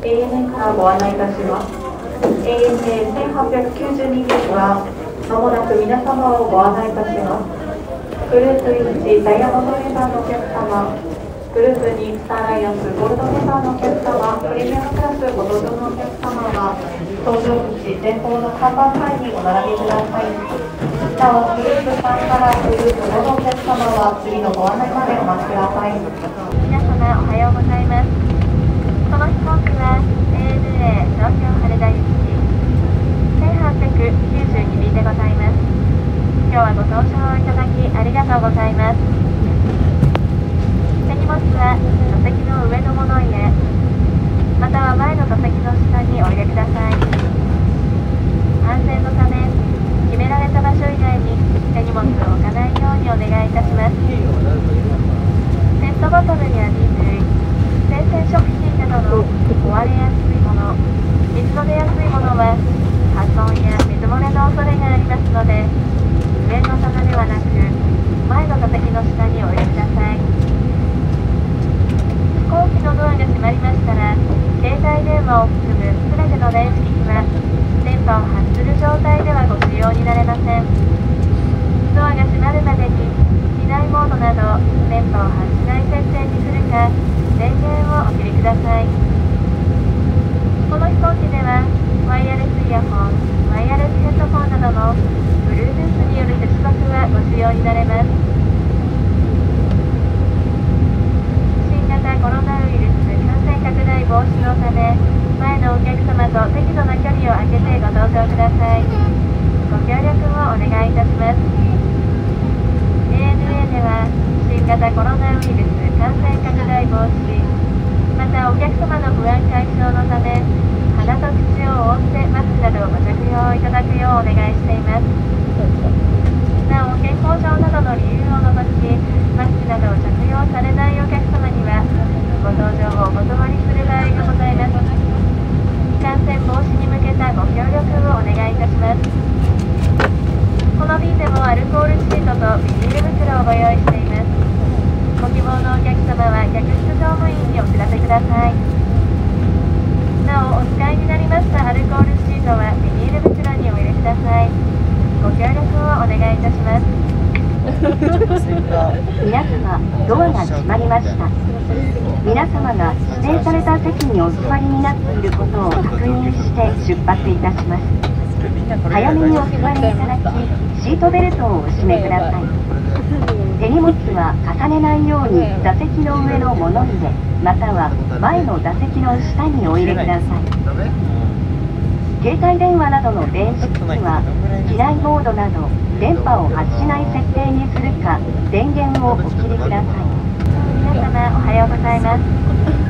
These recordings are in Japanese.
ANA からご案内いたします ANA1892 便はまもなく皆様をご案内いたしますグループ1ダイヤモンドレザーのお客様グループ2スターライアンスゴールドレザーのお客様プレミアムクラスご搭乗のお客様は搭乗口前方の看板前にお並びくださいなおグループ3からグループ5のお客様は次のご案内までお待ちください皆様おはようございます。航空は ANA 東京羽田行き。老コロナウイルス感染拡大防止またお客様の不安解消のため鼻と口を覆ってマスクなどをご着用いただくようお願いしています。なお健康上などの理由を除きマスクなどを着用されないお客様ににお座りになっていることを確認して出発いたします。早めにお座りいただきシートベルトをお締めください。手荷物は重ねないように座席の上の物入れまたは前の座席の下にお入れください。携帯電話などの電子機器は機内モードなど電波を発しない設定にするか電源をお切りください。皆様おはようございます。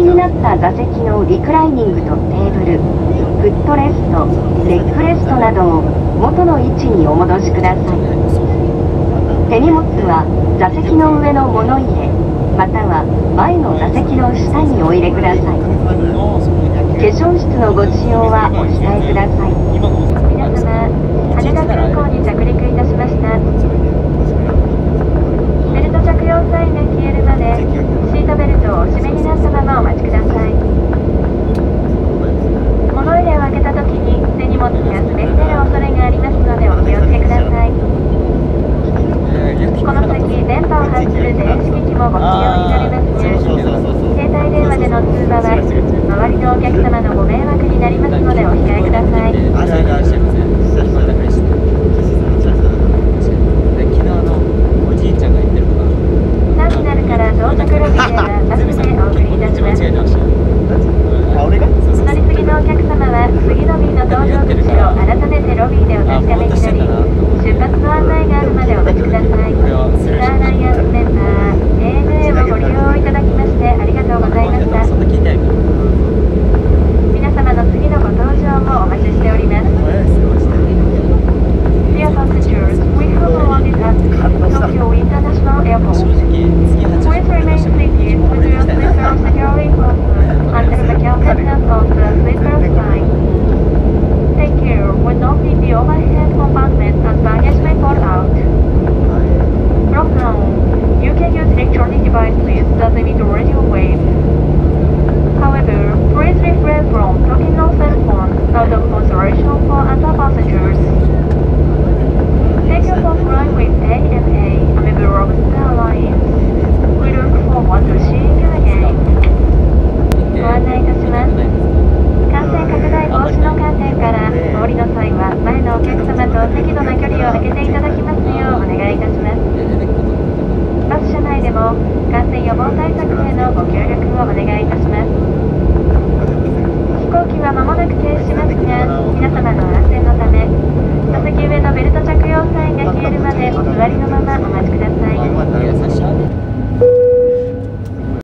体になった座席のリクライニングとテーブルフットレストレッグレストなどを元の位置にお戻しください。手荷物は座席の上の物入れまたは前の座席の下にお入れください。化粧室のご使用はお控えください。皆様羽田空港に着陸いたしました。用サインが消えるまでシートベルトをお締めになったままお待ちください。感染予防対策へのご協力をお願いいたします。飛行機は間もなく停止しますが皆様の安全のため。座席上のベルト着用サインが消えるまでお座りのままお待ちください。